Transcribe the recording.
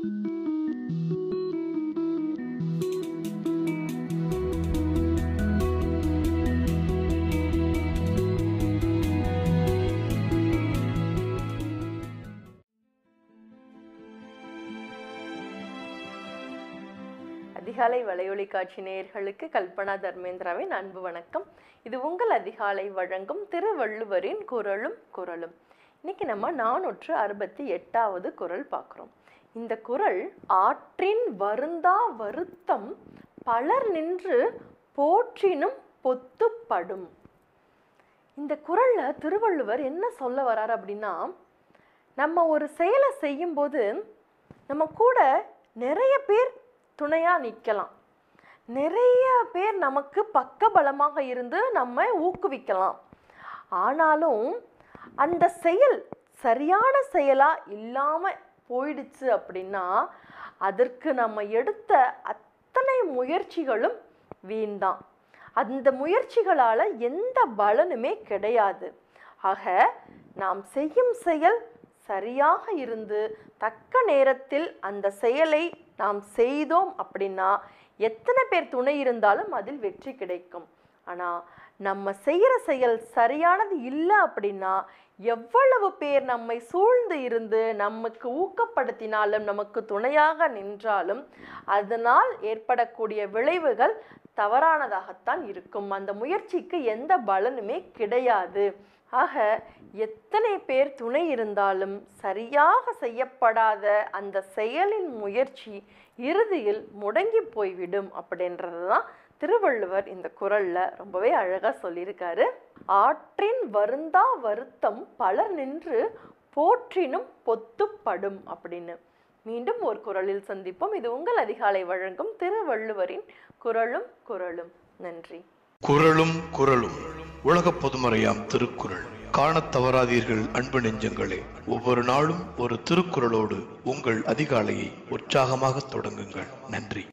அதிகாலை வலையொலி காட்சி நேயர்களுக்கு கல்பனா தர்மேந்திராவின் அன்பு வணக்கம். இது உங்கள் அதிகாலை வழங்கும் திருவள்ளுவரின் குரலும் குரலும். இன்னைக்கு நம்ம நானூற்று அறுபத்தி எட்டாவது குரல் பார்க்குறோம். இந்த குரல் ஆற்றின் வருந்தா வருத்தம் பலர் நின்று போற்றினும் பொத்துப்படும். இந்த குரலில் திருவள்ளுவர் என்ன சொல்ல வரார் அப்படின்னா நம்ம ஒரு செயலை செய்யும்போது நம்ம கூட நிறைய பேர் துணையாக நிற்கலாம். நிறைய பேர் நமக்கு பக்கபலமாக இருந்து நம்ம ஊக்குவிக்கலாம். ஆனாலும் அந்த செயல் சரியான செயலாக இல்லாமல் போயிடுச்சு அப்படின்னா அதற்கு நம்ம எடுத்த அத்தனை முயற்சிகளும் வீண்தான். அந்த முயற்சிகளால் எந்த பலனுமே கிடையாது. ஆக நாம் செய்யும் செயல் சரியாக இருந்து தக்க நேரத்தில் அந்த செயலை நாம் செய்தோம் அப்படின்னா எத்தனை பேர் துணை இருந்தாலும் அதில் வெற்றி கிடைக்கும். ஆனால் நம்ம செய்கிற செயல் சரியானது இல்லை அப்படின்னா எவ்வளவு பேர் நம்மை சூழ்ந்து இருந்து நமக்கு ஊக்கப்படுத்தினாலும் நமக்கு துணையாக நின்றாலும் அதனால் ஏற்படக்கூடிய விளைவுகள் தவறானதாகத்தான் இருக்கும். அந்த முயற்சிக்கு எந்த பலனுமே கிடையாது. ஆக எத்தனை பேர் துணை இருந்தாலும் சரியாக செய்யப்படாத அந்த செயலின் முயற்சி இறுதியில் முடங்கி போய்விடும் அப்படின்றது தான் திருவள்ளுவர் இந்த குரலில் ரொம்பவே அழகாக சொல்லியிருக்காரு. ஆற்றின் வருந்தா வருத்தம் பலர் நின்று போற்றினும் பொத்துப்படும் அப்படின்னு. மீண்டும் ஒரு குரலில் சந்திப்போம். இது உங்கள் அதிகாலை வழங்கும் திருவள்ளுவரின் குரலும் குரலும். நன்றி. குரலும் குரலும். உலக பொதுமறையாம் திருக்குறள். காணத் தவறாதீர்கள் அன்பு நெஞ்சங்களே. ஒவ்வொரு நாளும் ஒரு திருக்குறளோடு உங்கள் அதிகாலையை உற்சாகமாக தொடங்குங்கள். நன்றி.